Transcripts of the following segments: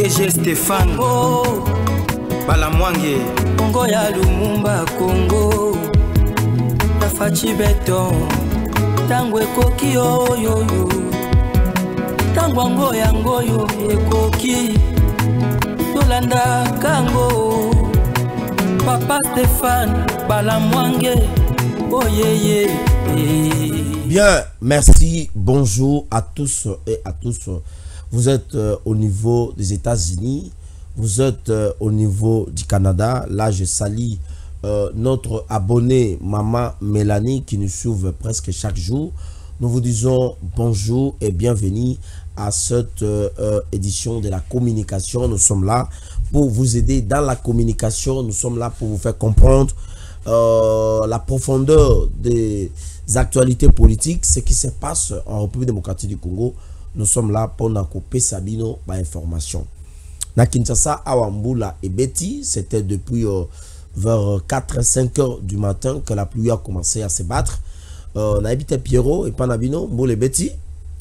dg stéphane. Oh. balamwange kongo ya lumumba kongo ya faci beton ntango ekoki oyoyo. Ntango yango yango oyo ekoki. Yango papa stéphane balamwange oyeye. Bien, merci, bonjour à tous et à tous. Vous êtes euh, au niveau des États-Unis, vous êtes euh, au niveau du Canada. Là, je salue euh, notre abonné Maman Mélanie qui nous suit presque chaque jour. Nous vous disons bonjour et bienvenue à cette édition de la communication. Nous sommes là pour vous aider dans la communication. Nous sommes là pour vous faire comprendre la profondeur des actualités politiques, ce qui se passe en République démocratique du Congo. Nous sommes là couper Sabino par information. Na Kinshasa, Awambula et Betty, c'était depuis euh, vers 4-5 heures du matin que la pluie a commencé à se battre. Euh, on a habité Pierrot et Panabino, Mboule et Betty.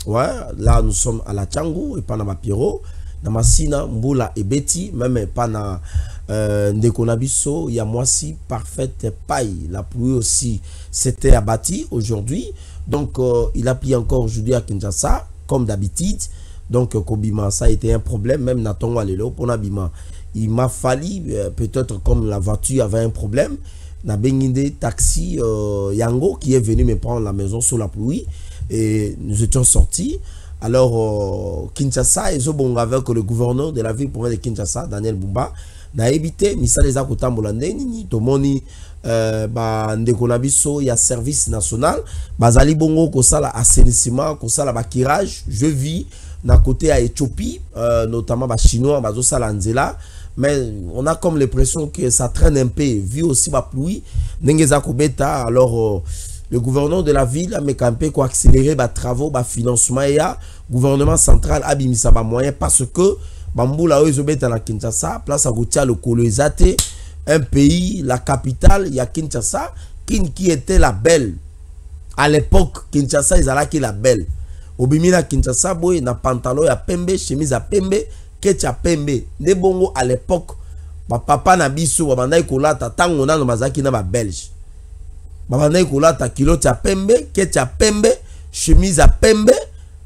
Ouais, là nous sommes à la Tchangou et Panama Pierrot. Namasina, Mboula et Betty, même Pana euh, Ndekonabiso, il y a moisi parfaite paille. La pluie aussi s'était abattie aujourd'hui. Donc, euh, il a pris encore aujourd'hui à Kinshasa, comme d'habitude. Donc, euh, Kobima, ça a été un problème. Même Nathan Walelo, pour Nabima, il m'a fallu, euh, peut-être comme la voiture avait un problème, Nabenginde taxi euh, Yango qui est venu me prendre la maison sous la pluie. Et nous étions sortis. Alors, Kinshasa, ils ont avec le gouverneur de la ville province de Kinshasa, Daniel Bumba, na ebite misala eza kotambola nde nini tomoni euh, bandeko na biso ya service national bazali bongo kosala assainissement kosala bakirage je vis na côté ya éthiopie euh, notamment bachinois bazosala nzela. Mais on a comme l'impression que ça traîne un peu vu aussi bapluie ndenge eza kobeta. Alors euh, le gouverneur de la ville ameka mpe koaccélérer batravaux bafinancement ya gouvernement central abimisa bamoyen parce que bambula oyo ezobeta na kinshasa place ya kotia lokolo un pays la capitale ya kinshasa kin qui était la belle. À l'époque kinshasa ezalaki la belle. Obimi na kinshasa boye na pantalon ya pembe chemise ya pembe keti ya pembe. Nde bongo à l'époque bapapa na biso babandaki kolata ntango nano bazalaki na babelge babandaki kolata kilote ya pembe keti ya pembe chemise ya pembe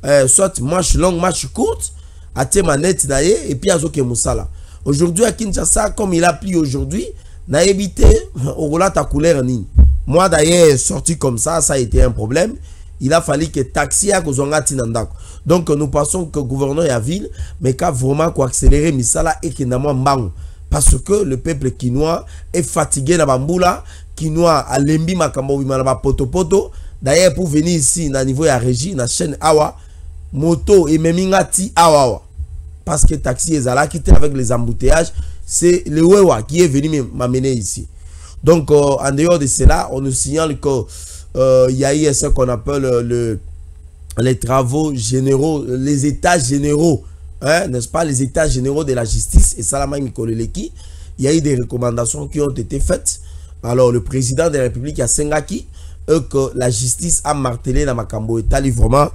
euh, soit manche longue manche courte atie manette na ye et puis azoke musala aujourd'hui à Kinshasa comme il a pris aujourd'hui na évité ta couleur nini. Moi d'ailleurs sorti comme ça ça a été un problème. Il a fallu que taxi a kozonga tina ndako donc nous pensons que gouverneur ya ville mais qu'a vraiment ko accélérer misala et namwa mbango parce que le peuple quinois est fatigué na bambula quinois alembi makambo bima na ba poto poto. D'ailleurs pour venir ici na niveau ya régie na chaîne awa moto ememi nga ti awawa parce que taxi ezalaki te avec les embouteillages c'est le wewa qui est venu m'amener ici. Donc euh, en dehors de cela on nous signale que euh, il y a eu ce qu'on appelle le, les travaux généraux les états généraux hein, n'est-ce pas les états généraux de la justice et Salama Mikoleleki il y a eu des recommandations qui ont été faites. Alors le président de la République a Sengaki que la justice a martelé dans Makambo et vraiment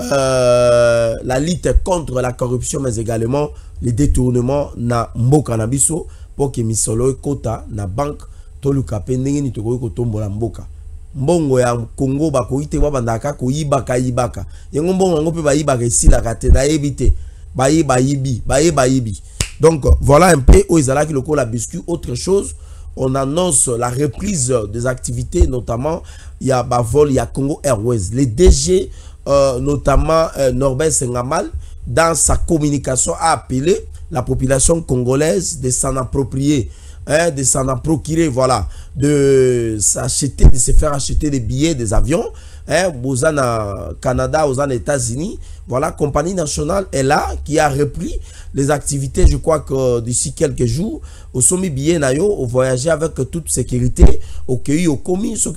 euh, la lutte contre la corruption mais également les détournements na mboka na biso pour que misolo kota na banque toluka pe ndenge ni tokoki kotombola mboka? Mbongo ya Congo bakoki te babandaka koyibaka yibaka yango mbongo yango mpe bayibaka esilaka te nayebi te. Bayiba yibi bayeba yibi donc voilà un peu oyo ezalaki lokola biscuit. Autre chose on annonce la reprise des activités notamment il y a bavol il y a Congo Airways. Les DG euh, notamment euh, Norbert Sengamal, dans sa communication, a appelé la population congolaise de s'en approprier, hein, de s'en procurer, voilà, de s'acheter, de se faire acheter des billets, des avions. Hein, aux Canada, aux États-Unis, voilà, compagnie nationale est là, qui a repris les activités, je crois que d'ici quelques jours, au sommet billet nayo, au voyager avec toute sécurité, au pays, au commis, ce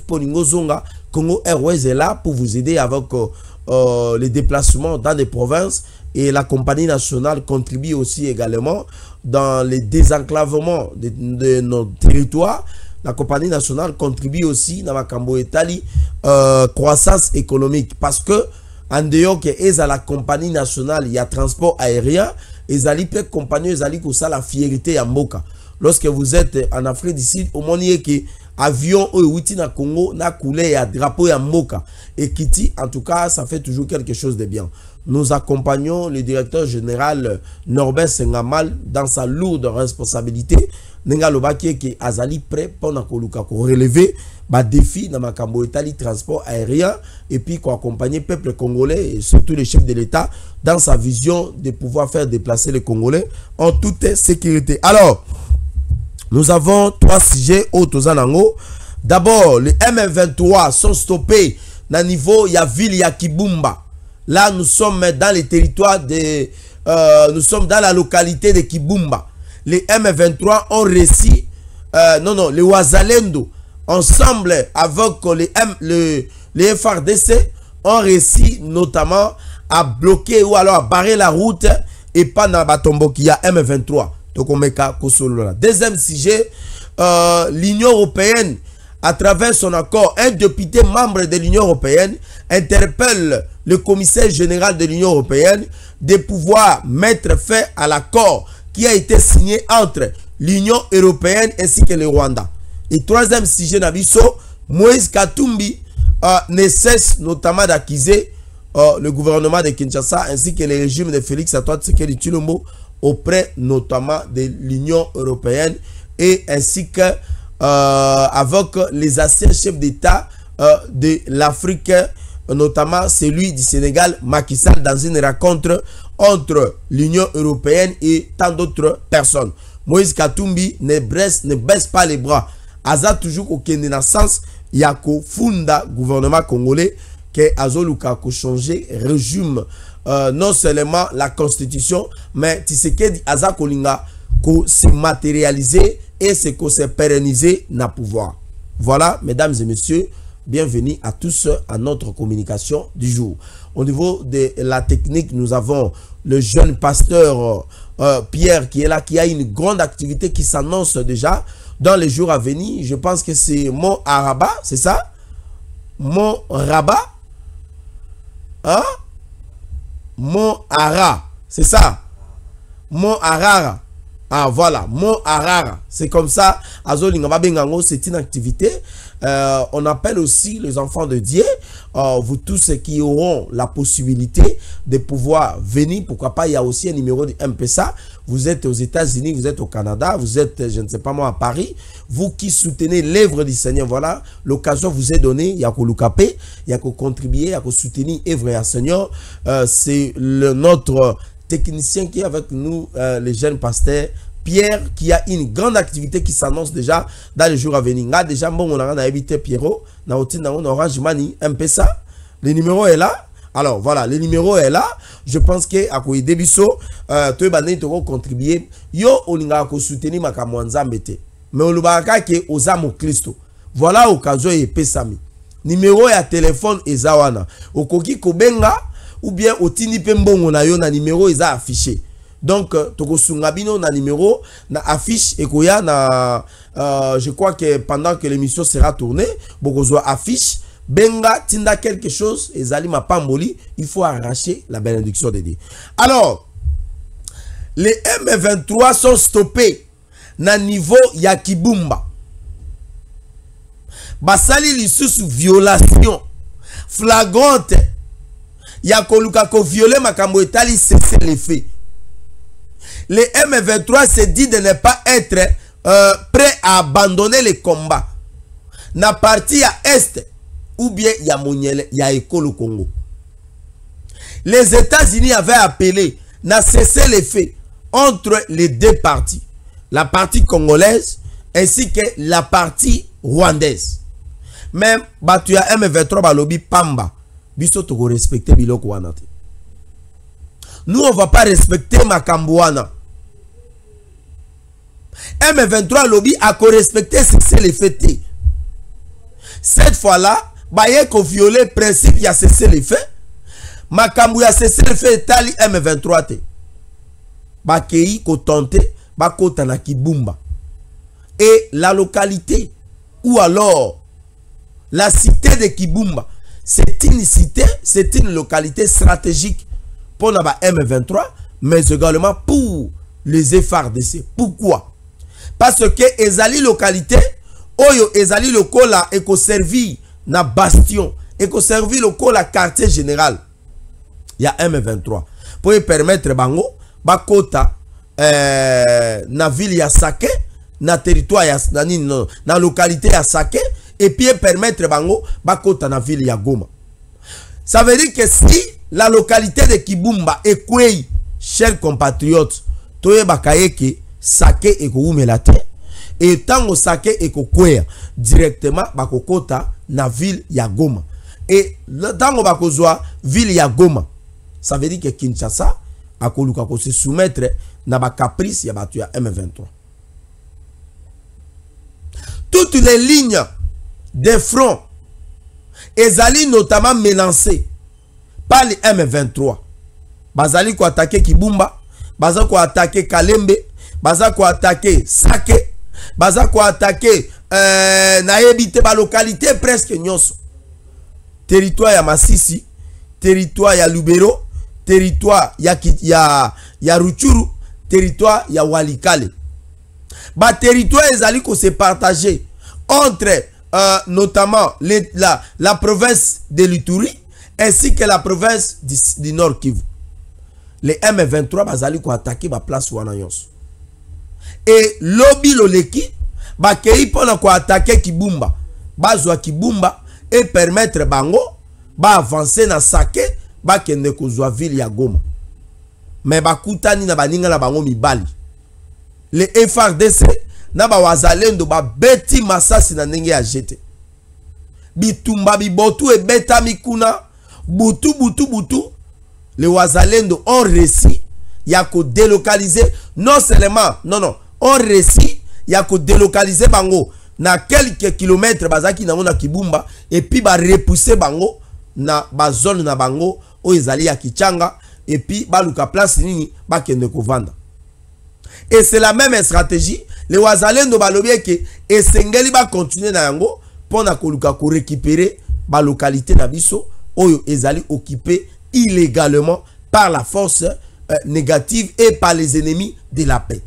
Zonga, Congo Airways est là pour vous aider avec euh, les déplacements dans les provinces et la compagnie nationale contribue aussi également dans les désenclavements de, de nos territoires. La compagnie nationale contribue aussi dans la Cambo Italie euh, croissance économique parce que en dehors que à la compagnie nationale, il y a transport aérien ezali pe compagnie ezali la fierté ya mboka lorsque vous êtes en Afrique du Sud omoni que avion oyo euti na Congo na couleur ya drapeau ya mboka. Ekiti en tout cas ça fait toujours quelque chose de bien. Nous accompagnons le directeur général Norbert Sengamal dans sa lourde responsabilité. Nenga lobaki ke azali prêt mpona koluka relever ba défi na makambo transport aérien et puis accompagner peuple congolais et surtout les chefs de l'État dans sa vision de pouvoir faire déplacer les Congolais en toute sécurité. Alors, nous avons trois sujets au Tozanango. D'abord, les M23 sont stoppés na niveau ya ville ya Kibumba. Là, nous sommes dans les territoires de euh, nous sommes dans la localité de Kibumba les M23 ont réussi, euh, non, non, les Ouazalendo, ensemble avec les, M, le, les FRDC, ont réussi notamment à bloquer ou alors à barrer la route et pas dans Batombo qui a M23. Met Deuxième sujet, euh, l'Union européenne, à travers son accord, un député membre de l'Union européenne interpelle le commissaire général de l'Union européenne de pouvoir mettre fin à l'accord qui a été signé entre l'Union européenne ainsi que le Rwanda. Et troisième sujet, Nabiso, Moïse Katumbi euh, ne cesse notamment d'accuser euh, le gouvernement de Kinshasa ainsi que le régime de Félix Antoine Tshisekedi Tshilombo auprès notamment de l'Union européenne et ainsi que euh, avec les anciens chefs d'État de l'Afrique, notamment celui du Sénégal, Macky Sall, dans une rencontre entre l'Union européenne et tant d'autres personnes. Moïse Katumbi ne baisse, ne baisse pas les bras. Aza toujours aucun sens yako funda gouvernement congolais que azoluka ko changer régime euh, non seulement la constitution mais Tshisekedi aza kolinga ko se matérialiser et se ko se pérenniser na pouvoir. Voilà mesdames et messieurs Bienvenue à tous à notre communication du jour. Au niveau de la technique, nous avons le jeune pasteur euh, Pierre qui est là, qui a une grande activité qui s'annonce déjà dans les jours à venir. Je pense que c'est Mont Araba, c'est ça? Mont Rabat Hein? Mont Ara, c'est ça Mont Arara. Ah voilà, Mont Arara. C'est comme ça. C'est une activité euh, on appelle aussi les enfants de Dieu, euh, vous tous qui auront la possibilité de pouvoir venir, pourquoi pas, il y a aussi un numéro de MPSA, vous êtes aux États-Unis, vous êtes au Canada, vous êtes, je ne sais pas moi, à Paris, vous qui soutenez l'œuvre du Seigneur, voilà, l'occasion vous est donnée, il y a qu'au il y a qu'au contribuer, il y a qu'au soutenir l'œuvre du Seigneur, euh, c'est notre technicien qui est avec nous, les jeunes pasteurs, Pierre qui a une grande activité qui s'annonce déjà dans les jours à venir. Là déjà bon on a évité Pierrot, on Orange Money, un peu ça. Le numéro est là. Alors voilà, le numéro est là. Je pense que à quoi debiso euh to bande to contribuer yo olinga ko soutenir makambo nzambe Mais on lubaka ke ozamo Kristo. Voilà occasion et pesami. Numéro ya téléphone ezawana. Okoki kobenga ou bien otini pe mbongo na yo na numéro eza affiché donc euh, tokosunga bino na numéro na affiche ekoya na euh, je crois que pendant que l'émission sera tournée bokozwa affiche benga tinda quelque chose ezali mapamboli il faut arracher la bénédiction de Dieu. Alors les M23 sont stoppés na niveau ya Kibumba. Basali lisusu violation flagrante ya koluka ko violer makambo etali cesser les faits. Les M23 se dit de ne pas être euh, prêt à abandonner les combats. Na partie à Est ou bien ya Monyele, ya Ekolo Congo. Les États-Unis avaient appelé à cesser les faits entre les deux parties. La partie congolaise ainsi que la partie rwandaise. Même batu ya M23 balobi pamba. Biso toko respecter biloko wana Nous on va pas respecter Makambouana. M23 lobby a respecté c'est les. Cette fois-là, baye ko violer principe y a cessé les faits. Makambu a cessé les faits tali M23 te. Bakei ko tenter bakota na Kibumba. Et la localité ou alors la cité de Kibumba, c'est une cité, c'est une localité stratégique pour la M23 mais également pour les FRDC. Pourquoi? Parce que ezali localité oyo ezali lokola ekoservi na bastion ekoservi lokola quartier général ya M23 pour permettre bango bakota euh, na ville ya Sake na territoire ya na, non, na localité ya Sake et puis permettre bango bakota na ville ya Goma. Ça veut dire que si la localité de Kibumba ekwei chers compatriotes toyebaka ye ke Sake ekowumela te et ntango Sake ekokwea directement bakokota na ville ya Goma. Et ntango bakozwa ville ya Goma ça veut dire que Kinshasa akoluka ko se soumettre na ba caprice ya batu ya M23. Toutes les lignes de front ezali notamment menacées par les M23. Bazali ko attaquer Kibumba baza ko attaquer Kalembe baza ko attaquer Sake baza ko attaquer euh, nayebi te ba localité presque nyonso territoire ya Masisi territoire ya Lubero territoire ya, ya, ya Ruchuru, territoire ya Walikale. Ba territoire ezali entre euh, notamment la, la province de l'Ituri ainsi que la province du, Nord Kivu. Les M23 bazali ko attaquer ba place wana nyonso. Et lobi loleki ba kei pona ko attaquer Kibumba. Bazwa Kibumba et permettre bango ba avancer na Sake bakende kozwa ville ya Goma. Me bakutani na baninga na bango mibali. Le FRDC na bawazalendo babeti masasi na ndenge ya jete. Bitumba bibotu ebetami kuna butu butu butu. Le wazalendo ont réussi ya kodélocaliser non seulement non non ont réussi ya kodélocaliser bango. Na quelques kilomètres bazaki nango na kibumba epuis barepousser bango na bazone na bango oyo ezali ya kichanga epuis baluka place nini bakende kovanda. Et c'est la même stratégie. Le wazalendo balobi eke esengeli bakontinue na yango mpona koluka korécupérer balokalité na biso oyo ezali occupé illégalement par la force euh, négative et par les ennemis de la paix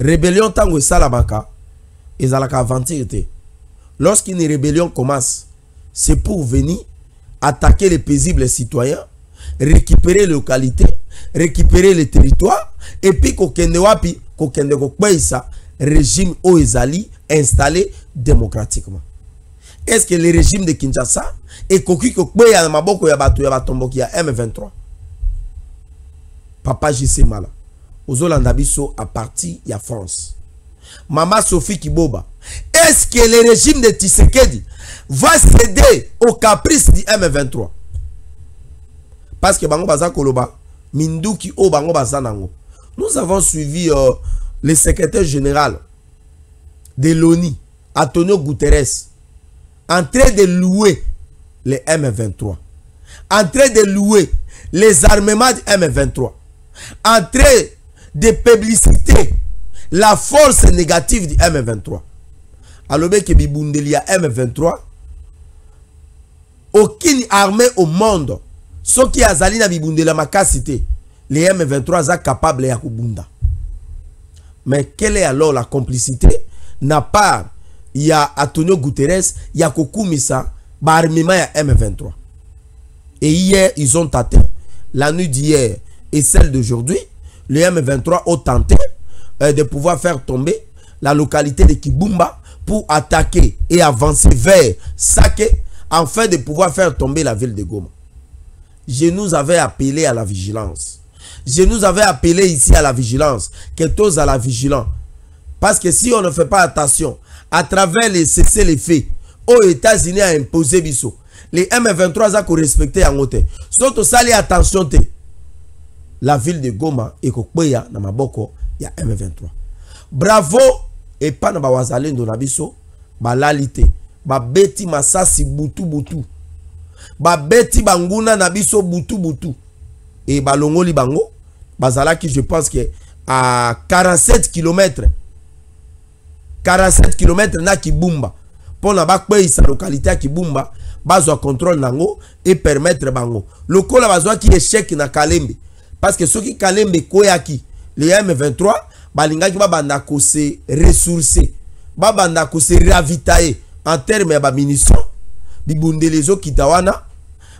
rébellion ntango esalamaka ezalaka aventure te lorsqu'une rébellion commence c'est pour venir attaquer les paisibles citoyens, récupérer les localités, récupérer les territoires, et puis kokende wapi, kokende kokweisa régime Oezali installé démocratiquement. Est-ce que le régime de Kinshasa est koki kokweya na maboko ya bato ya batomboki ya M23? Papa JC Mala, ozolanda biso à partir ya France. Mama Sophie Kiboba, est-ce que le régime de Tshisekedi va céder au caprice du M23? Parce que bango koloba minduki bango nango. Nous avons suivi euh, le secrétaire général de l'ONU Antonio Guterres en train de louer les M23. En train de louer les armements du M23. En train de publiciter la force négative du M23. Alobeki bibundeli ya M23. Aucune armée au monde soki azali na bibundela makasi te les M23 aza capable ya kobunda mais quelle est alors la complicité? Na part ya Antonio Guterres ya kokumisa baarmement ya M23. Et hier ils ont tenté la nuit d'hier et celle d'aujourd'hui les M23 ont tenté euh, de pouvoir faire tomber la localité de Kibumba pour attaquer et avancer vers Sake afin de pouvoir faire tomber la ville de Goma. Je nous avais appelé à la vigilance. Je nous avais appelé ici à la vigilance, tous à la vigilance. Parce que si on ne fait pas attention, à travers les cessez les faits, aux États-Unis a imposé biso. Les M23 a respecté en hauteur. Surtout ça, attention, te. La ville de Goma et Kokweya na maboko ya M23. Bravo et pas na bawazalendo na biso balali te. Babeti masasi butu butu babeti banguna na biso butu butu e balongoli bango bazalaki je pense que à 47 km 47 km na kibumba. Mpona bakweisa localité ya kibumba bazwa contrôle nango et permettre bango. Lokola bazwaki échec na kalembe parce que soki kalembe ekweyaki le m23 balingaki babanda kose ressource babanda kose ravitaye en terme ya bamunition bibundeli ezokita wana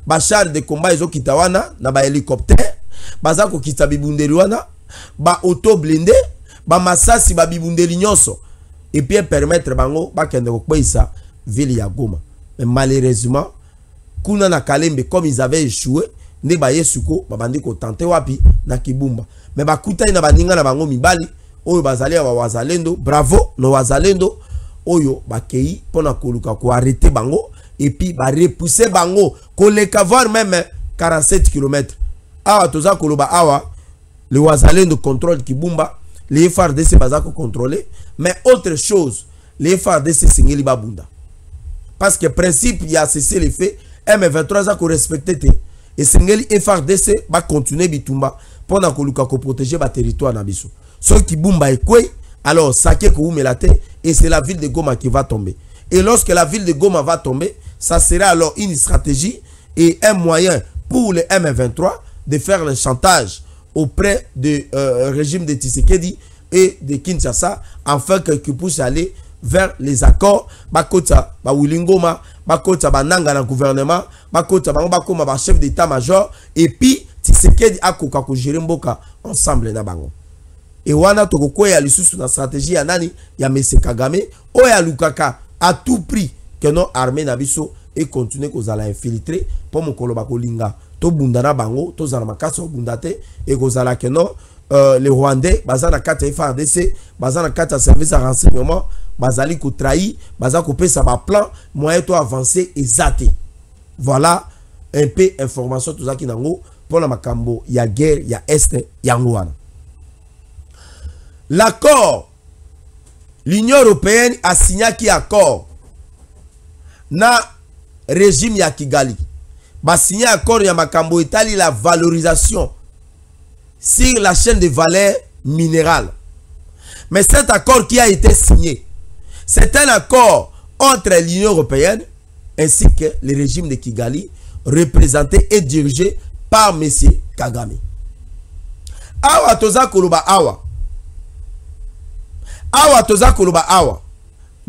bachar de combat ezokita wana na bahélicoptère baza kokita bibundeli wana baauto blinde bamasasi babibundeli nyonso epuis permettre bango bakende kokweyisa ville ya goma. Mais malheureusement kuna na kalembe comme ils avaient échoué nde baye siko babandi kotante wapi? Na kibumba. Me bakutani na baninga na bango mibali oyo bazali ya bawazalendo bravo na wazalendo oyo bakei mpona koluka koarrete bango epuis barepousse bango. Koleka voir même 47 km awa toza koloba awa le wazalendo contrôle kibumba le frdc baza kocontrôle mais autre chose le frdc esengeli babunda. Parce que principe ya cessé le fait m23 aza korespecte te esengeli frdc bacontinue bitumba mpona koluka koprotege baterritoire na biso. Soki kibumba ekwei alors sake koumela te et c'est la ville de goma qui va tomber. Et lorsque la ville de goma va tomber ça sera alors une stratégie et un moyen pour le m23 de faire le chantage auprès du euh, régime de Tshisekedi et de Kinshasa afin qu'ils puissent aller vers les accords bakota bakota bananga na gouvernement bakota bango bakoma ba chef d'état-major et puis Tshisekedi akoka ko gérer mboka ensemble na bango. Et wana tokokwea lisusu na stratégie ya nani? Ya Mese Kagame. Oyo alukaka à tout prix que non armée na biso et continuer kozala infiltré mpo mokolo bakolinga. Tobunda na bango tozala makasi kobunda te ekozala ke non euh, les rwandais baza na kati ya frdc baza ya service ya renseignement bazali kotrahi baza kopesa baplan moyen to avance eza te voilà un peu information tozalaki nango mpona makambo ya guerre ya este yango wana l'accord l'union européenne asignaki accord na régime ya kigali. Basigné accord ya makambo etali la valorisation sur la chaîne de valeur minérale. Mais cet accord qui a été signé c'est un accord entre l'union européenne ainsi que le régime de kigali représenté et dirigé par m. Kagame. Awa toza koloba awa. Awa toza koloba awa.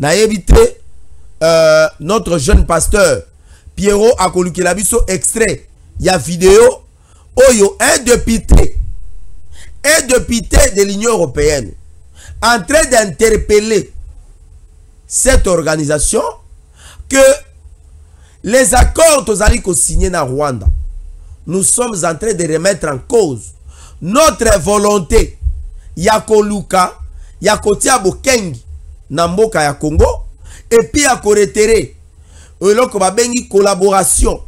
Nayebi te euh, notre jeune pasteur Pierrot akolukela biso extrait ya vidéo oyo un député un député de l'Union européenne en train d'interpeller cette organisation que les accords tozali signés na Rwanda nous sommes en train de remettre en cause notre volonté ya koluka ya kotia bokengi na mboka ya Congo et puis ya koretere eloko babengi collaboration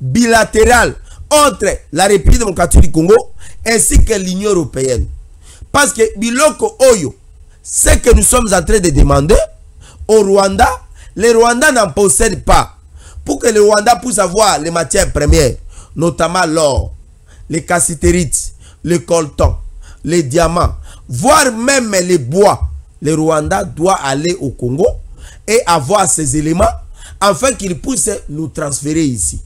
bilatérale entre la république démocratique du congo ainsi que l'union européenne. Parce que biloko oyo ce que nous sommes en train de demander au rwanda le rwanda n'en possède pas. Pour que le rwanda puisse avoir les matières premières notamment l'or les cassitérites le coltan les diamants voire même les bois. Le rwanda doit aller au congo et avoir ces éléments afin qu'il puisse nous transférer ici.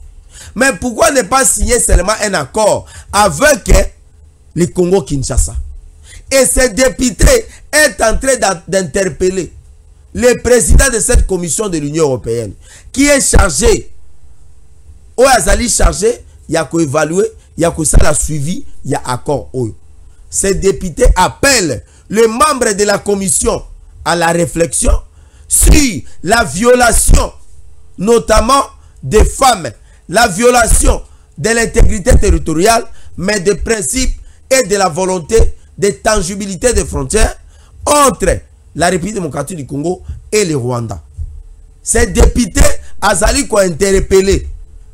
Mais pourquoi ne pas signer seulement un accord avec le Congo-Kinshasa Et ce député est en train d'interpeller le président de cette commission de l'Union européenne qui est chargé, ou Azali chargé, il y a évaluer, il y a la suivi, il y a accord. Ce député appelle les membres de la commission à la réflexion sur la violation notamment des femmes, la violation de l'intégrité territoriale, mais des principes et de la volonté de tangibilité des frontières entre la République démocratique du Congo et le Rwanda. Ces députés Azali ko interpellé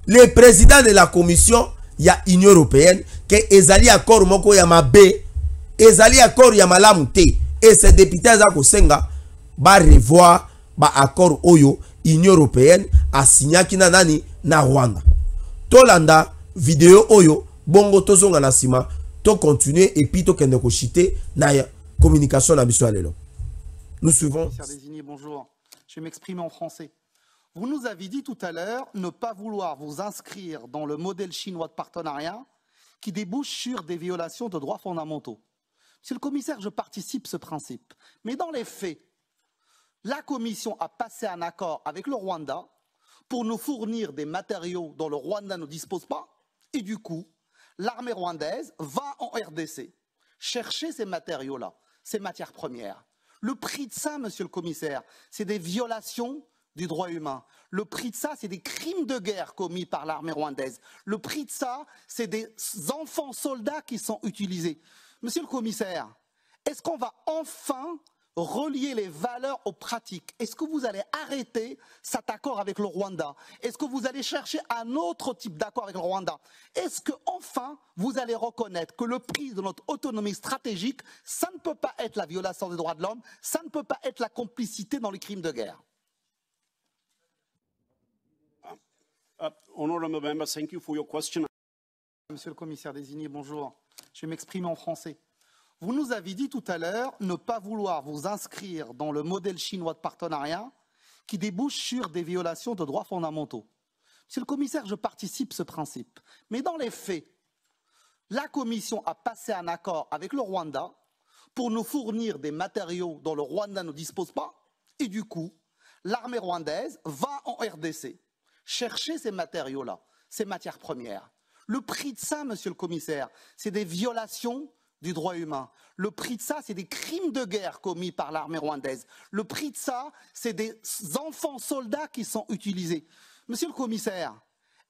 le président de la commission ya Union européenne que ezali accord moko ya mabe ezali accord ya et ces députés azako senga ba revoir ba accord oyo union européenne asinyaki na nani? Na rwanda tolanda video oyo bongo tozonga na nsima tocontinue epuis tokende kochite na communication na biso ya lelo nous suivons bonjour. Je vais m'exprimer en français. Vous nous avez dit tout à l'heure ne pas vouloir vous inscrire dans le modèle chinois de partenariat qui débouche sur des violations de droits fondamentaux. Monsieur le commissaire, je participe à ce principe. Mais dans les faits, la Commission a passé un accord avec le Rwanda pour nous fournir des matériaux dont le Rwanda ne dispose pas. Et du coup, l'armée rwandaise va en RDC chercher ces matériaux-là, ces matières premières. Le prix de ça, monsieur le commissaire, c'est des violations du droit humain. Le prix de ça, c'est des crimes de guerre commis par l'armée rwandaise. Le prix de ça, c'est des enfants soldats qui sont utilisés. Monsieur le commissaire, est-ce qu'on va enfin relier les valeurs aux pratiques Est-ce que vous allez arrêter cet accord avec le Rwanda? Est-ce que vous allez chercher un autre type d'accord avec le Rwanda? Est-ce que enfin vous allez reconnaître que le prix de notre autonomie stratégique, ça ne peut pas être la violation des droits de l'homme, ça ne peut pas être la complicité dans les crimes de guerre? Uh, honorable member, thank you for your question. Monsieur le commissaire désigné, bonjour. Je vais m'exprimer en français. Vous nous avez dit tout à l'heure ne pas vouloir vous inscrire dans le modèle chinois de partenariat qui débouche sur des violations de droits fondamentaux. Monsieur le commissaire, je participe à ce principe. Mais dans les faits, la Commission a passé un accord avec le Rwanda pour nous fournir des matériaux dont le Rwanda ne dispose pas. Et du coup, l'armée rwandaise va en RDC chercher ces matériaux-là, ces matières premières. Le prix de ça, monsieur le commissaire, c'est des violations du droit humain. Le prix de ça, c'est des crimes de guerre commis par l'armée rwandaise. Le prix de ça, c'est des enfants soldats qui sont utilisés. Monsieur le commissaire,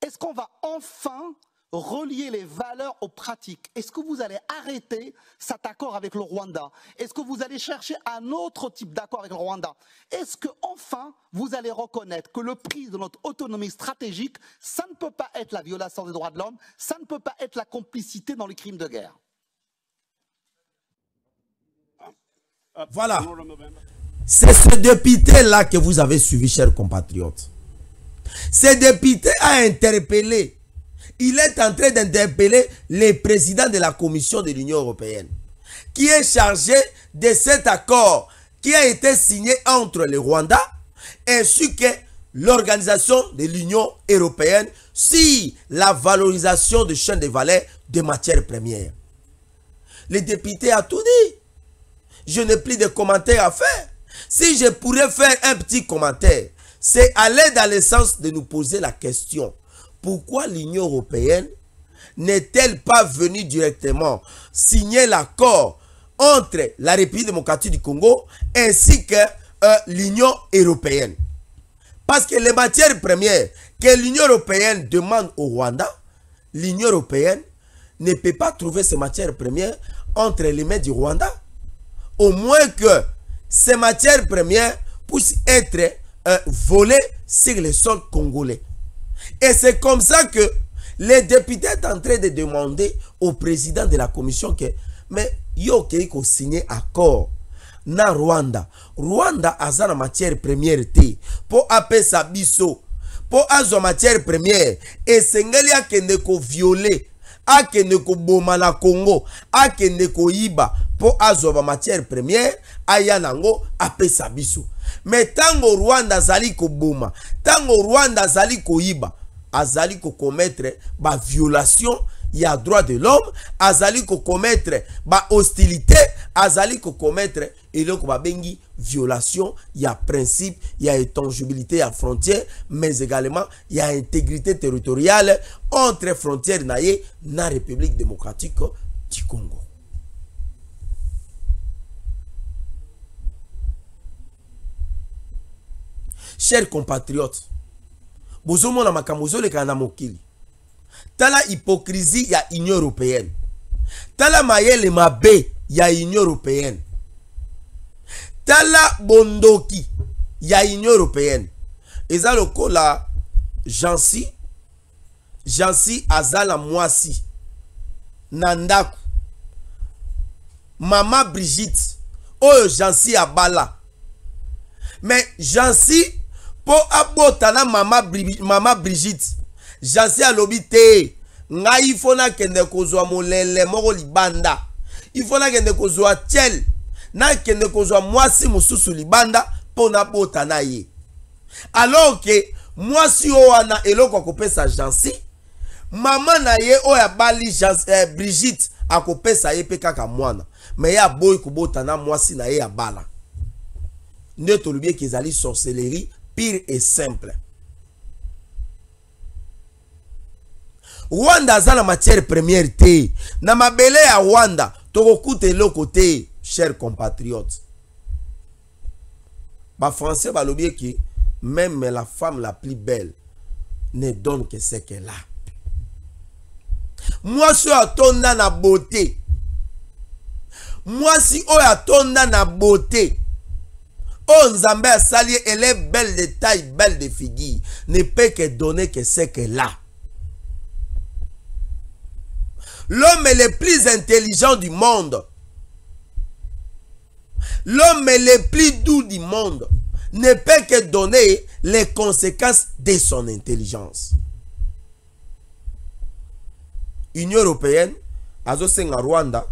est-ce qu'on va enfin relier les valeurs aux pratiques? Est-ce que vous allez arrêter cet accord avec le Rwanda? Est-ce que vous allez chercher un autre type d'accord avec le Rwanda? Est-ce que enfin vous allez reconnaître que le prix de notre autonomie stratégique, ça ne peut pas être la violation des droits de l'homme, ça ne peut pas être la complicité dans les crimes de guerre? Voilà. C'est ce député-là que vous avez suivi, chers compatriotes. Ce député a interpellé il est en train d'interpeller le président de la Commission de l'Union européenne, qui est chargé de cet accord qui a été signé entre le Rwanda ainsi que l'Organisation de l'Union européenne sur la valorisation de chaînes de valeur de matières premières. Le député a tout dit. Je n'ai plus de commentaires à faire. Si je pourrais faire un petit commentaire, c'est aller dans le sens de nous poser la question pourquoi l'Union européenne n'est-elle pas venue directement signer l'accord entre la République démocratique du Congo ainsi que euh, l'Union européenne? Parce que les matières premières que l'Union européenne demande au Rwanda, l'Union européenne ne peut pas trouver ces matières premières entre les mains du Rwanda. Au moins que ces matières premières puissent être euh, volées sur le sol congolais. Et c'est comme ça que les députés sont en train de demander au président de la commission que, mais yo ko signer accord na Rwanda. Rwanda a na matière première te po apesa biso po azwa matière première esengeli akende ko violer akende koboma na congo akende koyiba mpo azwa bamatière première aya nango apesa biso. Me ntango rwanda azali koboma ntango rwanda azali koyiba azali kokometre baviolation ya droit de l'homme azali kokometre bahostilité azali kokometre eloko babengi violation ya principe ya étangibilité ya frontière mais également ya intégrité territoriale entre frontière na na république démocratique du congo chers compatriotes bozomona makambo ozolekana na mokili. Tala hypocrisie ya union européenne. Tala mayele mabe ya union européenne. Tala bondoki ya union européenne. Eza lokola jansi jansi aza na mwasi. Na ndako mama brigitte oyo jansi abala. Me jansi mpo abotana mama, mama brigitte. Jansi alobi te ngai ifo nakende kozwa molele moko libanda. Ifo nakende kozwa tiel nakende kozwa mwasi mosusu libanda mpo nabotana ye. Alors ke mwasi oyo wana eloko akopesa jansi mama na ye oyo abali eh, brigite akopesa ye mpe kaka mwana. Me ye aboyi kobotana mwasi na ye ya bala. Nde tolobi eke ezali sorcellerie pire et simple. Rwanda aza na matière première te. Na mabele ya rwanda tokokuta eloko te cher compatriote bafrançais balobi eke même la femme la plus belle ne donne que ce qu'elle a. Mwasi oyo atonda na beauté mwasi oyo atonda na beauté oyo nzambe asali elle est belle de taille belle de figure. Ne peut que donner que ce qu'elle a. L'homme le plus intelligent du monde. L'homme le plus doux du monde. Ne peut que donner les conséquences de son intelligence. Union européenne azosenga rwanda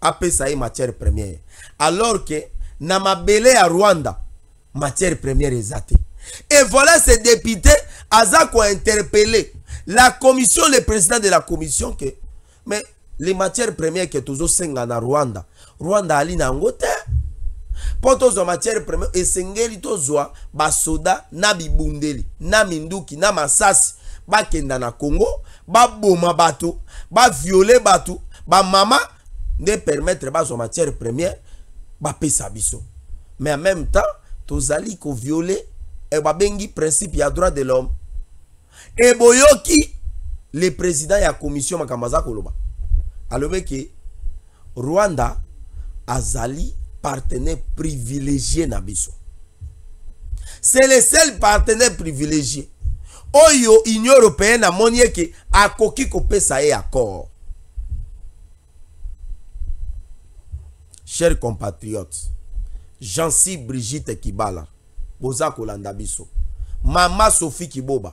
apesa ye matière première. Alors que na mabele ya rwanda matière première eza te et voilà ce député aza kointerpele la commission le président de la commission que mais les matières premières que tozosenga na rwanda rwanda ali na yango te. Mpo tozwa matière première esengeli tozwa basoda na bibundeli na minduki na masasi bakenda na congo baboma bato baviole bato bamama nde permettre bazwa matière première biso. Mais en même temps tozali koviole e babengi principe ya droit de l'homme. E boyoki le président ya commission makambo aza koloba. Alobeki rwanda azali partenaire privilégié na biso. C'est le seul partenaire privilégié. Oyo union européenne amoni eke akoki kopesa ye accord chers compatriotes jansi brigitte kibala boza kolanda biso mama sophie kiboba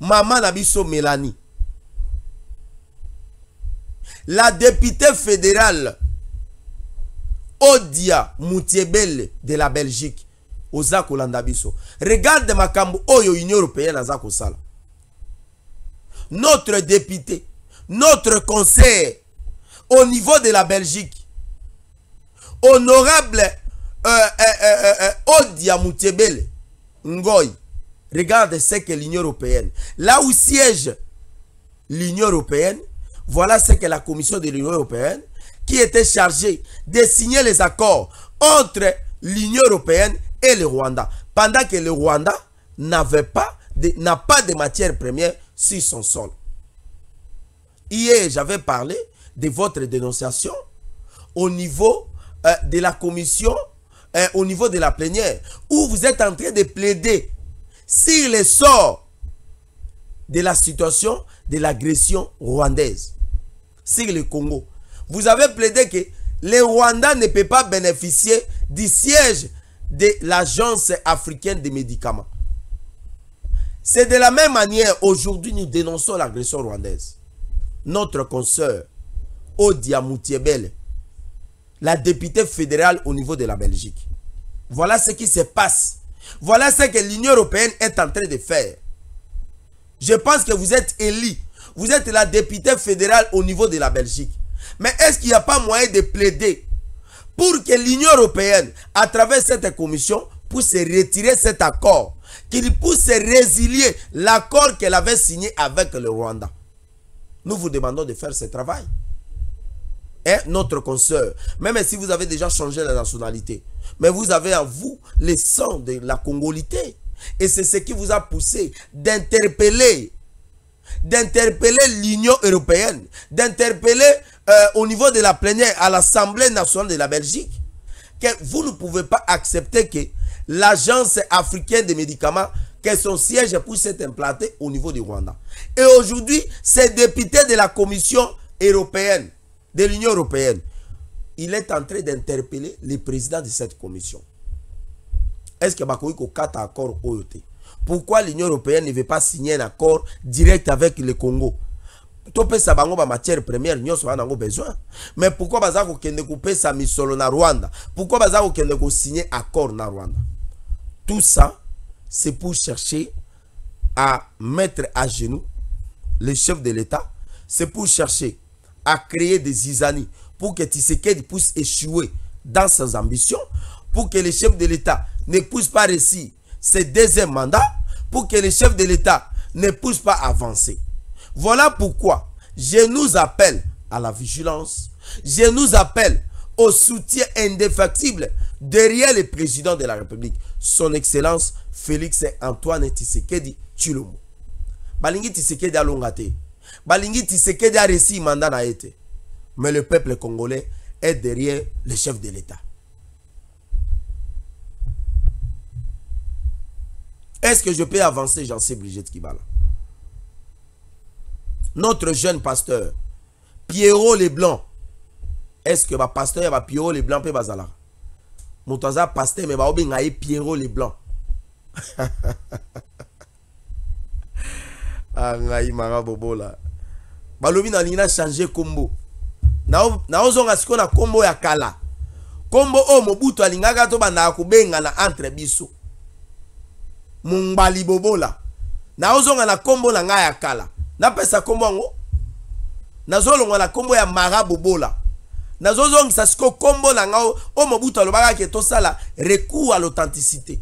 mama na biso mélanie la députée fédérale odia mutiebele de la belgique oza kolanda biso. Regarde makambo oyo union européenne aza kosala. Notre député notre conseil au niveau de la belgique honorable euh, euh, euh, euh, odia mutiebele ngoy regarde ce que l'union européenne là où siège l'union européenne voilà ce que la commission de l'union européenne qui était chargée de signer les accords entre l'union européenne et le Rwanda pendant que le Rwanda n'avait pas n'a pas de matière première sur son sol. Hier, j'avais parlé de votre dénonciation au niveau euh, de la commission, euh, au niveau de la plénière, où vous êtes en train de plaider sur le sort de la situation de l'agression rwandaise sur le Congo. Vous avez plaidé que le Rwanda ne peut pas bénéficier du siège de l'Agence africaine des médicaments. C'est de la même manière, aujourd'hui, nous dénonçons l'agression rwandaise. Notre consoeur, Odia Moutiebele, la députée fédérale au niveau de la Belgique. Voilà ce qui se passe. Voilà ce que l'Union européenne est en train de faire. Je pense que vous êtes élu. Vous êtes la députée fédérale au niveau de la Belgique. Mais est-ce qu'il n'y a pas moyen de plaider pour que l'Union européenne, à travers cette commission, puisse retirer cet accord, qu'il puisse résilier l'accord qu'elle avait signé avec le Rwanda? Nous vous demandons de faire ce travail. Et notre consoeur, même si vous avez déjà changé la nationalité, mais vous avez en vous le sang de la congolité. Et c'est ce qui vous a poussé d'interpeller d'interpeller l'Union européenne, d'interpeller euh, au niveau de la plénière à l'Assemblée nationale de la Belgique, que vous ne pouvez pas accepter que l'Agence africaine des médicaments, que son siège puisse être implanté au niveau du Rwanda. Et aujourd'hui, ces députés de la Commission européenne, de l'Union européenne, il est en train d'interpeller le président de cette commission. Est-ce que Bakoui Kata accord OET pourquoi l'Union européenne ne veut pas signer un accord direct avec le Congo? Topesa bango ba matière première nyonso wana nango besoin. Mais pourquoi baza kokende kopesa misolo na rwanda? Pourquoi baza kokende kosigner accord na rwanda? Tout ça c'est pour chercher à mettre à genoux le chef de l'État. C'est pour chercher à créer des isanies pour que Tshisekedi puisse échouer dans ses ambitions, pour que le chef de l'État ne puisse pas réussir ses deuxième mandat, pour que le chef de l'État ne puisse pas avancer. Voilà pourquoi je nous appelle à la vigilance, je nous appelle au soutien indéfectible derrière le président de la République, son Excellence Félix Antoine Tshisekedi Tshilombo. Balingi Tshisekedi alongate. Mais le peuple congolais est derrière le chef de l'État. Est-ce que je peux avancer, j'en sais Brigitte Kibala? Notre jeune pasteur, Pierrot Leblanc, est-ce que ma pasteur va Pierrot Leblanc peut bazala Moutaza pasteur mais va obenga Pierrot Leblanc. ah ngai mara bobola. Balobi na lina changer kombo. Na na ozonga siko na kombo ya kala. Kombo o mobutu alingaka to banda kubenga na entre biso. Mungbali bobola. Na ozonga na kombo na ngai ya kala. Napesa kombo yango. Nazolonga na kombo ya mara bobola. nazozongisa siko kombo na nga o mobutu alobaka ke tosala recours à l'authenticité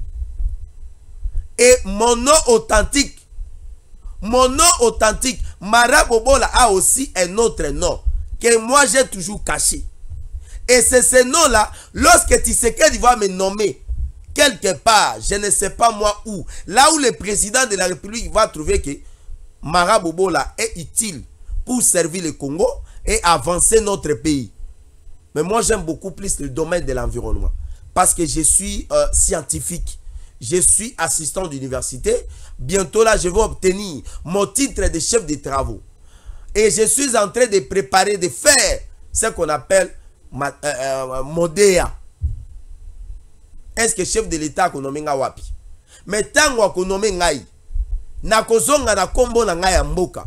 et mon nom authentique mon nom authentique mara bobola a aussi un autre nom que moi j'ai toujours caché et c'est ce nom là lorsque Tshisekedi va me nommer quelque part je ne sais pas moi où là où le président de la république va trouver que mara bobola est utile pour servir le congo et avancer notre pays mais moi, j'aime beaucoup plus le domaine de l'environnement. Parce que je suis euh, scientifique. Je suis assistant d'université. Bientôt là, je vais obtenir mon titre de chef de travaux. Et je suis en train de préparer, de faire ce qu'on appelle ma, euh, euh, Modea. Est-ce que chef de l'État konomenga wapi? Mais tant akonome ngai, na kozonga na kombo na ngai mboka.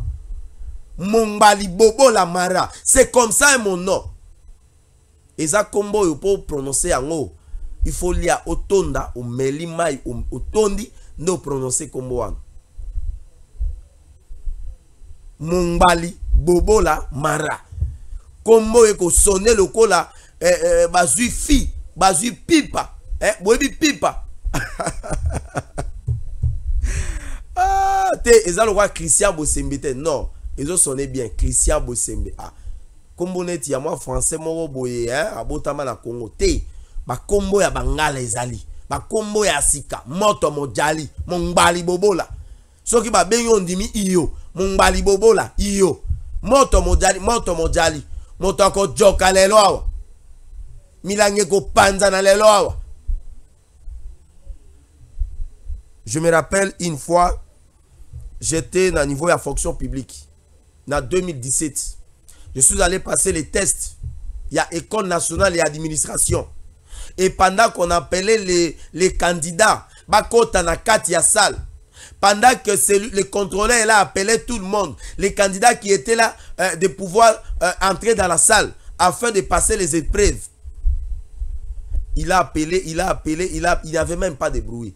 Mongbali bobo la mara. C'est comme ça mon nom. eza kombo oyo mpo prononce yango il faut lia otonda omeli mai otondi nde oprononce kombo wana mongbali bobola mara. Kombo oyo ekosone lokola eh, eh, bazwi fi bazwi pipa. Eh, boyebi pipa. Ah, te eza lokola christian bosembe te. Non ezosone bien christian bosembe. Ah. kombo neti ya mwa français moko boye eh, abotama na congo. Te bakombo ya bangala ezali. Bakombo ya sika. Moto mojali. Mongbali bobola. Soki babengi ondimi iyo. Mongbali bobola iyo. Moto mojali moto mojali. Moto akojoka lelo awa. Milangi ekopanzana lelo awa. Je me rappelle une fois j'étais na niveau ya fonction publique. Na 2017 je suis allé passer les tests. Il y a école nationale et administration. Et pendant qu'on appelait les, candidats, Bakota na kati ya salle, pendant que le contrôleur là appelait tout le monde, les candidats qui étaient là, euh, de pouvoir euh, entrer dans la salle afin de passer les épreuves. Il a appelé, il a appelé, il a, il n'y avait même pas de bruit.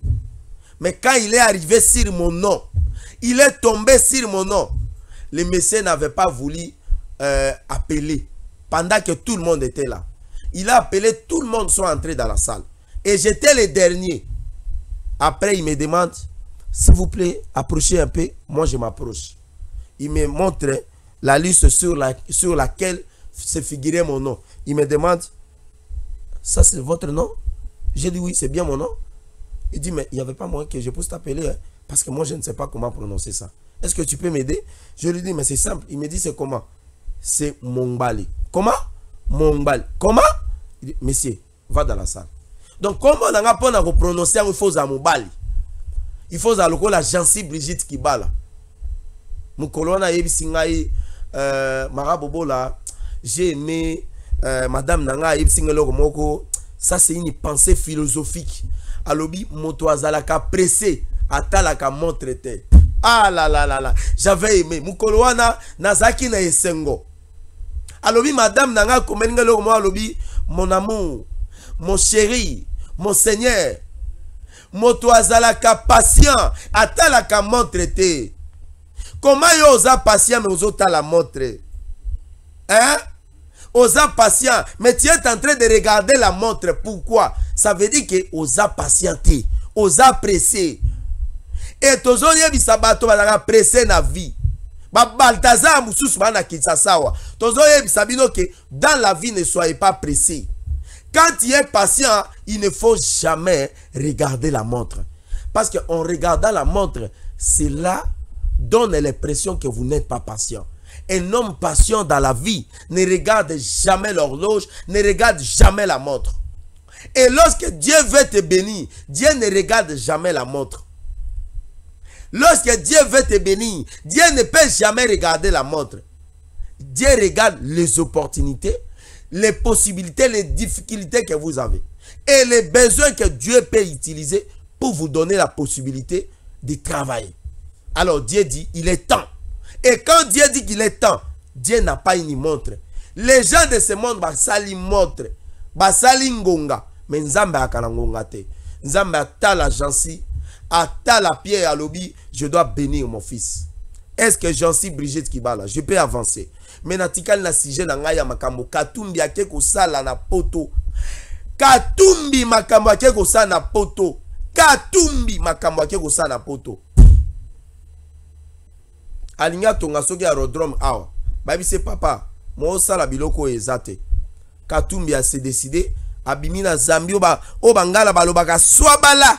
Mais quand il est arrivé sur mon nom, il est tombé sur mon nom. Le messieurs n'avait pas voulu euh, appelé pendant que tout le monde était là. Il a appelé, tout le monde sont entrés dans la salle. Et j'étais le dernier. Après, il me demande, s'il vous plaît, approchez un peu. Moi, je m'approche. Il me montre la liste sur, la, sur laquelle se figurait mon nom. Il me demande, ça c'est votre nom? J'ai dit oui, c'est bien mon nom. Il dit, mais il n'y avait pas moyen que je puisse t'appeler, hein, parce que moi, je ne sais pas comment prononcer ça. Est-ce que tu peux m'aider? Je lui dis, mais c'est simple. Il me dit, c'est comment? C'est Mongbali. Comment? Mongbali. Comment? Monsieur, va dans la salle. Donc, comment on a pas prononcer il faut à Mobali Il faut à la Jancy Brigitte Kibala. Moukolona yebisi ngai euh, Marabobola, j'ai aimé euh, Madame Nanga yebisi ngai moko. Ça, c'est une pensée philosophique. Alobi, moto azalaka pressé, atalaka montre te. Ah là là là là, j'avais aimé. Mukolo wana nazaki na esengo. alobi madame na ngai akomeli ngai eloko moko alobi mon amour mon chéri mon seigneur moto azalaka patient atalaka montre te koma yo oza patient mais ozotala montre hein? Oza patient mais tu es en train de regarder la montre pourquoi? Ça veut dire que oza patient te oza pressé e tozoyebisa bato bazalaka pressé na vie ke dans la vie ne soyez pas pressé quand tu es patient il ne faut jamais regarder la montre. Parce que en regardant la montre cela donne l'impression que vous n'êtes pas patient. Un homme patient dans la vie ne regarde jamais l'horloge ne regarde jamais la montre. Et lorsque Dieu veut te bénir Dieu ne regarde jamais la montre Lorsque Dieu veut te bénir, Dieu ne peut jamais regarder la montre. Dieu regarde les opportunités, les possibilités, les difficultés que vous avez. Et les besoins que Dieu peut utiliser pour vous donner la possibilité de travailler. Alors Dieu dit, il est temps. Et quand Dieu dit qu'il est temps, Dieu n'a pas une montre. Les gens de ce monde, basali montre. Basali ngonga. Mais nzambe akana ngonga te. Nzambe atala jansi ata la pierre à lobby, je dois bénir mon fils. Est-ce que j'en suis Brigitte Kibala? Je peux avancer. Mais natikali na sujet na ngai ya makambo katumbi ake kosala na poto. Katumbi makambo ake kosala na poto. Katumbi makambo ake kosala na poto. alingi atonga soki aérodrome awa bayebi se papa moosala biloko oyo eza te katumbi ase décide abimi na zambi oyo bangala balobaka swabala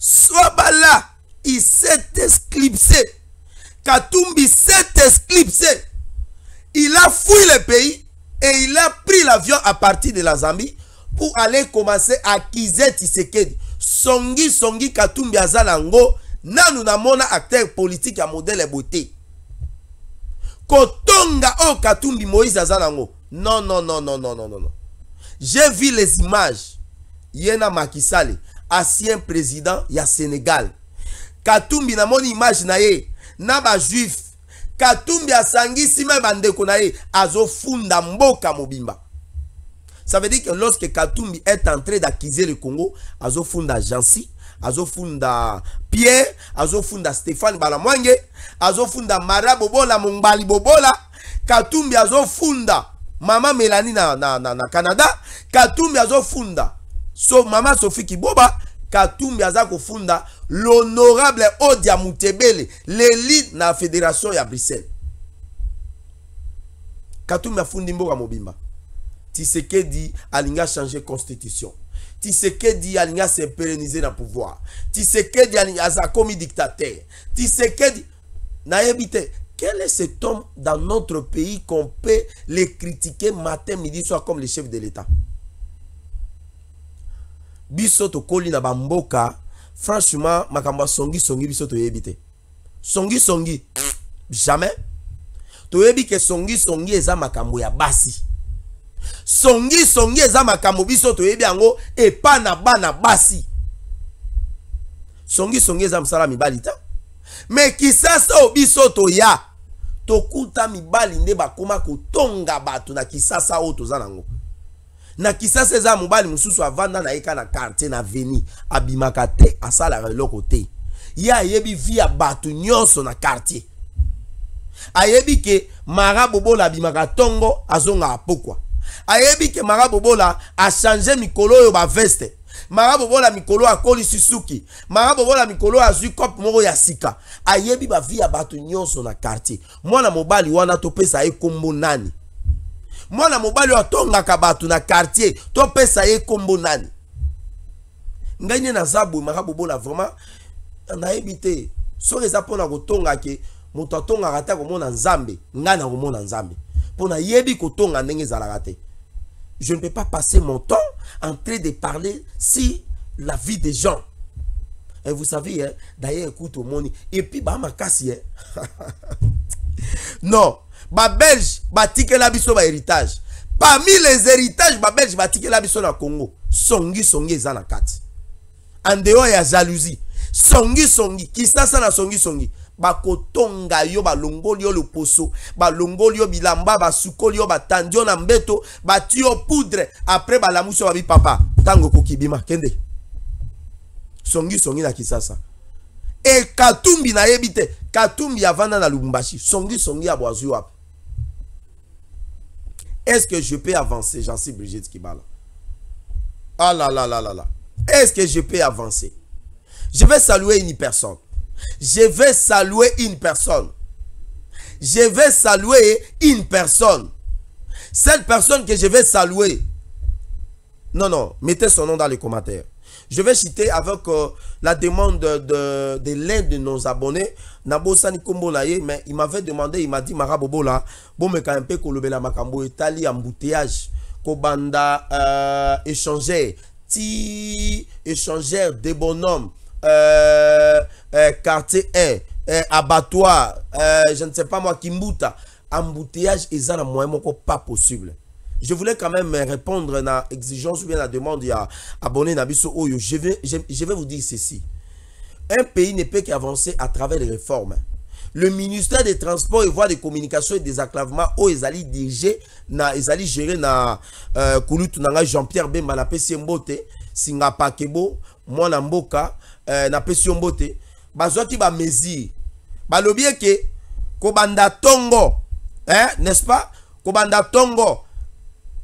Swabala, il s'est esclipsé. Katumbi s'est esclipsé. Il a fouillé le pays et il a pris l'avion à partir de la Zambie pour aller commencer à acquiser Tshisekedi. Songi Songi Katumbi Azalango, nanu namona acteur politique ya modèle beauté. Kotonga o Katumbi Moïse Azalango. Non, non, non, non, non, non, non. J'ai vu les images. Yena Makisale. Ancien président ya sénégal. Katumbi namoni image na ye na bajuif katumbi asangisi me bandeko na ye azofunda mboka mobimba. Ça veut dire que lorsque katumbi est en train d'acquiser le congo azofunda jansi azofunda pierre azofunda stéphane balamwange azofunda mara bobola mongbali bobola. Katumbi azofunda mama melani na, na, na, na canada. Katumbi azofunda so mama sophie kiboba katumbi aza kofunda l'honorable odia mutebele l'élite na fédération ya bruxelles. Katumbi afundi mboka mobimba. Tisekedi alingi achange constitution. Tisekedi alingi ase pérenniser na pouvoir. Tisekedi aza komi dictateur. Tisekedi nayebi te quel est cet homme dans notre pays qu'on peut le critiquer matin midi soir comme le chef de l'état? Biso tokoli na bamboka. Franchement makambo ya songisongi biso toyebi te. Songisongi jamais. Toyebi ke songisongi eza makambo ya basi. Songisongi eza makambo biso toyebi yango epa na bana basi. Songisongi eza mosala mibali te. Me kisasa oyo biso toya tokuta mibali nde bakóma kotonga bato na kisasa oyo toza nango na kisasa eza mobali mosusu avanda na ye ka na quartier na veni abimaka te asalaka eloko te. Ye ayebi vi ya bato nyonso na quartier. Ayebi ke mara bobola abimaka ntongo azongaka pokwa ayebi ke mara bobola achange mikolo oyo baveste mara bobola mikolo akolisi suki mara bobola mikolo azwi cope moko ya sika. Ayebi bavi ya bato nyonso na quartier. Mwana mobali wana topesa ye kombo nani mwana mobali oyo atongaka bato na quartier topesa ye kombo nani? Ngai nde naza boye maka bobola vraiment. Nayebi te soki eza mpona kotonga ke moto atongaka te akomona nzambe. Ngai nakomona nzambe. Mpo nayebi kotonga ndenge ezalaka te. Je ne peux pas passer mon temps en train de parler si la vie des gens. Et vous savez hein, d'ailleurs écoute omoni et puis ba makasi hein. non babelge batikela biso bahéritage parmi les héritages babelge batikela biso na congo. Songisongi eza na kati. En dehors ya jalousie. Songisongi kisasa na songisongi bakotonga yo balongoli yo loposo. Balongoli yo bilamba basukoli yo batandi yo na mbeto. Bati yo poudre. Apres balamusi yo babi papa. Ntango ekoki bima kende. Songi songi na kisasa e katumbi nayebi te. Katumbi avanda na lubumbashi. Songi songi ya bwazwi wapi est-ce que je peux avancer? J'en suis brigitte kibala ah là là là là là. Est-ce que je peux avancer? Je vais saluer une personne. Je vais saluer une personne. Je vais saluer une personne. Cette personne que je vais saluer. Non non mettez son nom dans les commentaires je vais citer avec euh, la demande de, l'un de nos abonnés. Nabosani Kombo na ye, mais il m'avait demandé, il m'a dit, Mara Bobo là, bon, mais quand un peu kolobela makambo etali embouteillage, kobanda euh, échanger, ti échangeur des bonhommes, euh, euh, quartier 1, euh, abattoir, je ne sais pas moi, Kimbuta, embouteillage, ils ont moyen pas possible. Je voulais quand même répondre à la exigence ou bien la demande à abonné Nabiso Oyo. Je vais, je, vais vous dire ceci. Un pays ne peut qu'avancer à travers les réformes. Le ministère des Transports et Voies de Communication et des Acclavements, où ils allaient diriger, ils allaient gérer na euh, Jean-Pierre Bemba na pesi mbote, Singa Pakebo, Mwana Mboka, euh, na pesi mbote. Bazwaki ba mesure. Balobi ke kobanda tongo, hein, n'est-ce pas? Kobanda tongo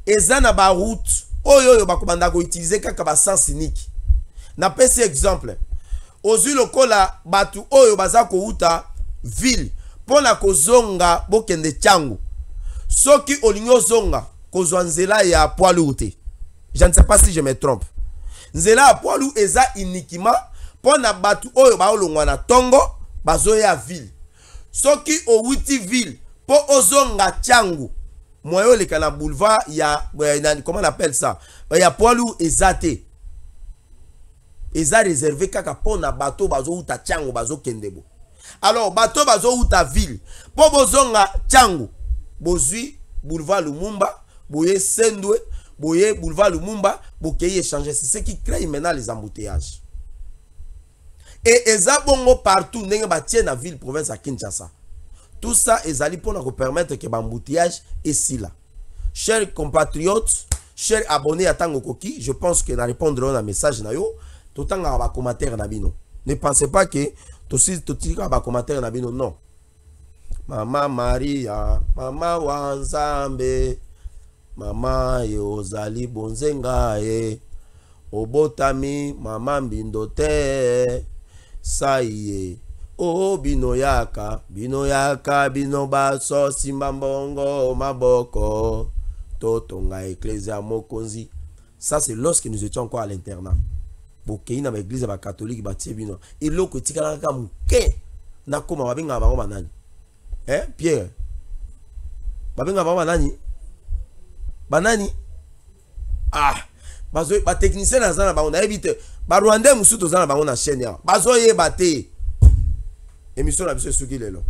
eza na baroute oyo oyo bakobanda koutilize kaka basens unique. Napesi exemple. Ozwi lokola bato oyo baza kouta ville mpo na kozonga bokende ntiango soki olingi ozonga kozwa nzela ya poids lourd te. Je ne sais pas si je me trompe. Nzela ya poids lourd eza uniquement mpo na bato oyo baolongwa na ntongo bazoya ville. Soki owuti ville mpo ozonga ntiango moyen oleka na boulevard ya na, comment on appelle ça? Ya poids lourd eza te eza réservé kaka mpo na bato bazouta ntiango bazokende bo alors bato bazouta ville. Mpo bozonga ntiango bozwi boulevard lumumba boye sendwe boye boulevard lumumba bokei échanger c'est ce qui crée maintenant les embouteillages. Et eza bongo partout ndenge batie na ville province ya kinshasa tout ça ezali mpona kopermettre ke bamboutillage esila chers compatriotes chers abonnés ya ntango okoki je pense que na répondre na message na yo. Totangaka bacommentaire na bino. Ne pensez pas ke totikaka bacommentaire na bino non. Mama maria mama wa nzambe mama ozali bonzenga ye obotami mama mbindo te sai ye o bino yaka bino yaka bino baso simba mbongo maboko. Totonga eklezia mokonzi. Ça c'est lorsque nous étions encore à l'internat. Bokei na baeglize ya bakatholike batie bino. Eloko etikala kaka moke nakoma babengaka bango banani. Eh? pierre? Babengaka bango banani? Banani? Ah! Batechnicien aza na bango nayebi te. Barwandais mosusu toza na bango na chaîne awa bazoyeba te émission na biso esuki lelo.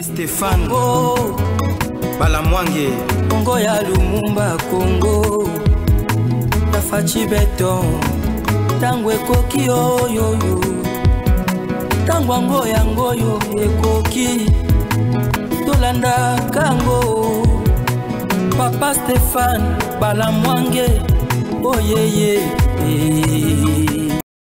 Stéphane. Oh, balamwange kongo ya lumumba kongo ya faci beton ntango ekoki oyoyo. Ntango yango yango oyo ekoki. Tolandaka yango papa stéphane balamwange oyeye. oh, yeah, yeah.